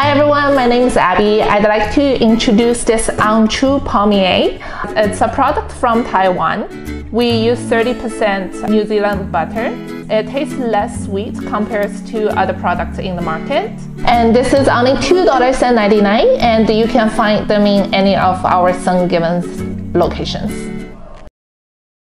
Hi everyone, my name is Abi. I'd like to introduce this Ontrue Palmier. It's a product from Taiwan. We use 30% New Zealand butter. It tastes less sweet compared to other products in the market. And this is only $2.99 and you can find them in any of our Sungiven locations.